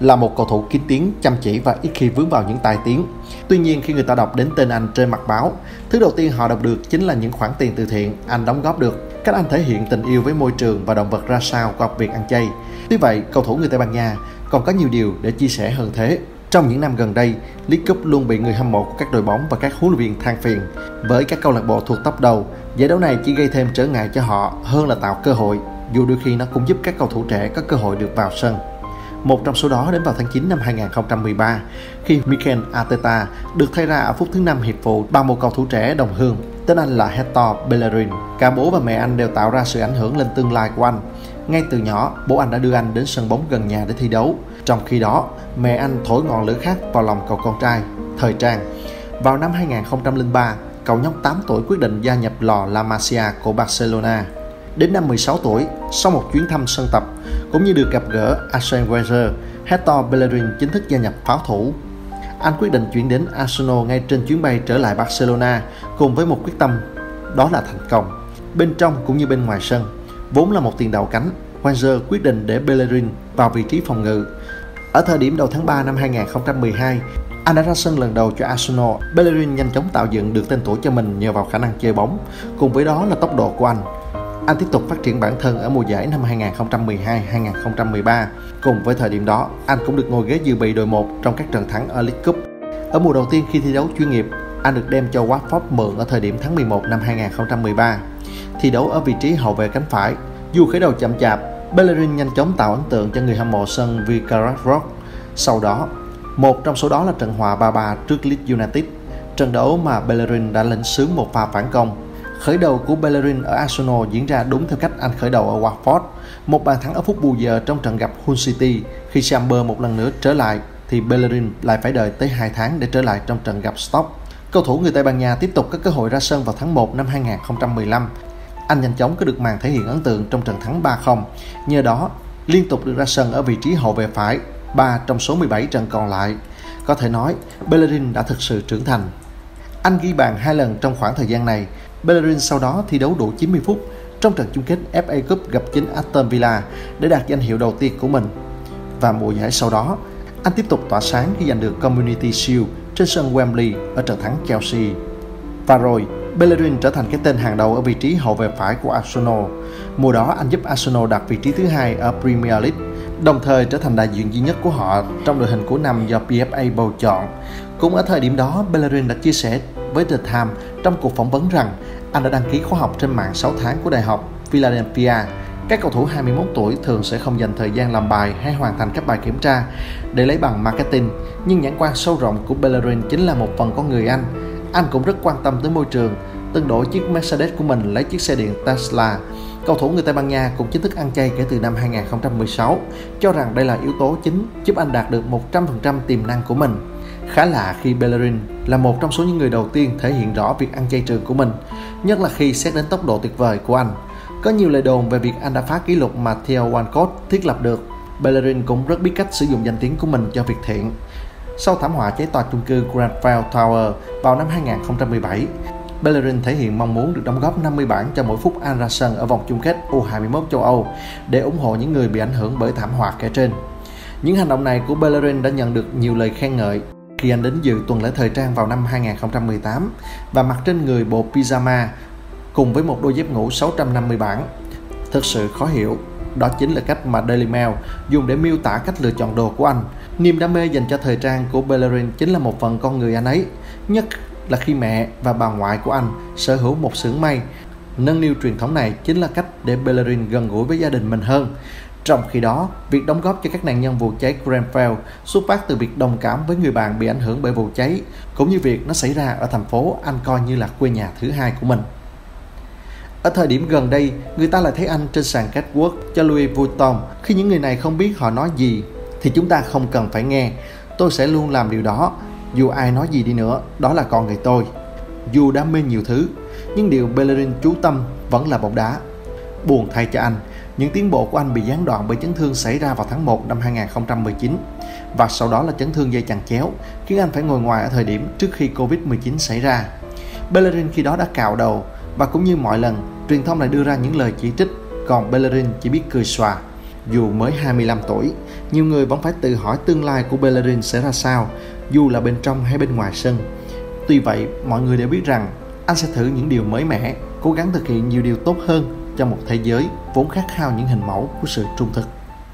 là một cầu thủ kín tiếng, chăm chỉ và ít khi vướng vào những tai tiếng. Tuy nhiên khi người ta đọc đến tên anh trên mặt báo, thứ đầu tiên họ đọc được chính là những khoản tiền từ thiện anh đóng góp được. Cách anh thể hiện tình yêu với môi trường và động vật ra sao qua việc ăn chay. Tuy vậy, cầu thủ người Tây Ban Nha còn có nhiều điều để chia sẻ hơn thế. Trong những năm gần đây, League Cup luôn bị người hâm mộ của các đội bóng và các huấn luyện viên than phiền. Với các câu lạc bộ thuộc top đầu, giải đấu này chỉ gây thêm trở ngại cho họ hơn là tạo cơ hội, dù đôi khi nó cũng giúp các cầu thủ trẻ có cơ hội được vào sân. Một trong số đó đến vào tháng 9 năm 2013, khi Mikel Arteta được thay ra ở phút thứ 5 hiệp phụ bằng một cầu thủ trẻ đồng hương, tên anh là Hector Bellerin. Cả bố và mẹ anh đều tạo ra sự ảnh hưởng lên tương lai của anh. Ngay từ nhỏ, bố anh đã đưa anh đến sân bóng gần nhà để thi đấu. Trong khi đó, mẹ anh thổi ngọn lửa khác vào lòng cậu con trai, thời trang. Vào năm 2003, cậu nhóc 8 tuổi quyết định gia nhập lò La Masia của Barcelona. Đến năm 16 tuổi, sau một chuyến thăm sân tập, cũng như được gặp gỡ Arsene Wenger, Hector Bellerin chính thức gia nhập pháo thủ. Anh quyết định chuyển đến Arsenal ngay trên chuyến bay trở lại Barcelona cùng với một quyết tâm, đó là thành công. Bên trong cũng như bên ngoài sân, vốn là một tiền đạo cánh, Wenger quyết định để Bellerin vào vị trí phòng ngự. Ở thời điểm đầu tháng 3 năm 2012, anh đã ra sân lần đầu cho Arsenal. Bellerin nhanh chóng tạo dựng được tên tuổi cho mình nhờ vào khả năng chơi bóng, cùng với đó là tốc độ của anh. Anh tiếp tục phát triển bản thân ở mùa giải năm 2012-2013. Cùng với thời điểm đó, anh cũng được ngồi ghế dự bị đội 1 trong các trận thắng ở League Cup. Ở mùa đầu tiên khi thi đấu chuyên nghiệp, anh được đem cho Watford mượn ở thời điểm tháng 11 năm 2013. Thi đấu ở vị trí hậu vệ cánh phải, dù khởi đầu chậm chạp, Bellerin nhanh chóng tạo ấn tượng cho người hâm mộ sân Vicarage Rock. Sau đó, một trong số đó là trận hòa 3-3 trước Leeds United, trận đấu mà Bellerin đã lĩnh sướng một pha phản công Khởi đầu của Bellerin ở Arsenal diễn ra đúng theo cách anh khởi đầu ở Watford. Một bàn thắng ở phút bù giờ trong trận gặp Hull City. Khi Chamber một lần nữa trở lại thì Bellerin lại phải đợi tới 2 tháng để trở lại trong trận gặp Stoke. Cầu thủ người Tây Ban Nha tiếp tục có cơ hội ra sân vào tháng 1 năm 2015. Anh nhanh chóng có được màn thể hiện ấn tượng trong trận thắng 3-0. Nhờ đó, liên tục được ra sân ở vị trí hậu vệ phải 3 trong số 17 trận còn lại. Có thể nói, Bellerin đã thực sự trưởng thành. Anh ghi bàn hai lần trong khoảng thời gian này Bellerin sau đó thi đấu đủ 90 phút trong trận chung kết FA Cup gặp chính Aston Villa để đạt danh hiệu đầu tiên của mình. Và mùa giải sau đó, anh tiếp tục tỏa sáng khi giành được Community Shield trên sân Wembley ở trận thắng Chelsea. Và rồi, Bellerin trở thành cái tên hàng đầu ở vị trí hậu vệ phải của Arsenal. Mùa đó anh giúp Arsenal đạt vị trí thứ hai ở Premier League, đồng thời trở thành đại diện duy nhất của họ trong đội hình của năm do PFA bầu chọn. Cũng ở thời điểm đó, Bellerin đã chia sẻ với The Times trong cuộc phỏng vấn rằng anh đã đăng ký khóa học trên mạng 6 tháng của Đại học Philadelphia. Các cầu thủ 21 tuổi thường sẽ không dành thời gian làm bài hay hoàn thành các bài kiểm tra để lấy bằng marketing, nhưng nhãn quan sâu rộng của Bellerin chính là một phần con người anh. Anh cũng rất quan tâm tới môi trường, từng đổi chiếc Mercedes của mình lấy chiếc xe điện Tesla. Cầu thủ người Tây Ban Nha cũng chính thức ăn chay kể từ năm 2016, cho rằng đây là yếu tố chính giúp anh đạt được 100% tiềm năng của mình. Khá lạ khi Bellerin là một trong số những người đầu tiên thể hiện rõ việc ăn chay trường của mình, nhất là khi xét đến tốc độ tuyệt vời của anh. Có nhiều lời đồn về việc anh đã phá kỷ lục mà Theo Walcott thiết lập được. Bellerin cũng rất biết cách sử dụng danh tiếng của mình cho việc thiện. Sau thảm họa cháy tòa chung cư Grenfell Tower vào năm 2017, Bellerin thể hiện mong muốn được đóng góp 50 bảng cho mỗi phút anh ra sân ở vòng chung kết U21 châu Âu để ủng hộ những người bị ảnh hưởng bởi thảm họa kể trên. Những hành động này của Bellerin đã nhận được nhiều lời khen ngợi khi anh đến dự tuần lễ thời trang vào năm 2018 và mặc trên người bộ pyjama cùng với một đôi dép ngủ 650 bản. Thực sự khó hiểu, đó chính là cách mà Daily Mail dùng để miêu tả cách lựa chọn đồ của anh. Niềm đam mê dành cho thời trang của Bellerin chính là một phần con người anh ấy, nhất là khi mẹ và bà ngoại của anh sở hữu một xưởng may. Nâng niu truyền thống này chính là cách để Bellerin gần gũi với gia đình mình hơn. Trong khi đó, việc đóng góp cho các nạn nhân vụ cháy Grenfell xuất phát từ việc đồng cảm với người bạn bị ảnh hưởng bởi vụ cháy, cũng như việc nó xảy ra ở thành phố anh coi như là quê nhà thứ hai của mình. Ở thời điểm gần đây, người ta lại thấy anh trên sàn catwalk cho Louis Vuitton. Khi những người này không biết họ nói gì, thì chúng ta không cần phải nghe. Tôi sẽ luôn làm điều đó, dù ai nói gì đi nữa, đó là con người tôi. Dù đam mê nhiều thứ, nhưng điều Bellerin chú tâm vẫn là bóng đá. Buồn thay cho anh, những tiến bộ của anh bị gián đoạn bởi chấn thương xảy ra vào tháng 1 năm 2019 và sau đó là chấn thương dây chằng chéo, khiến anh phải ngồi ngoài ở thời điểm trước khi Covid-19 xảy ra. Bellerin khi đó đã cạo đầu và cũng như mọi lần, truyền thông lại đưa ra những lời chỉ trích, còn Bellerin chỉ biết cười xòa. Dù mới 25 tuổi, nhiều người vẫn phải tự hỏi tương lai của Bellerin sẽ ra sao, dù là bên trong hay bên ngoài sân. Tuy vậy, mọi người đều biết rằng anh sẽ thử những điều mới mẻ, cố gắng thực hiện nhiều điều tốt hơn cho một thế giới vốn khát khao những hình mẫu của sự trung thực.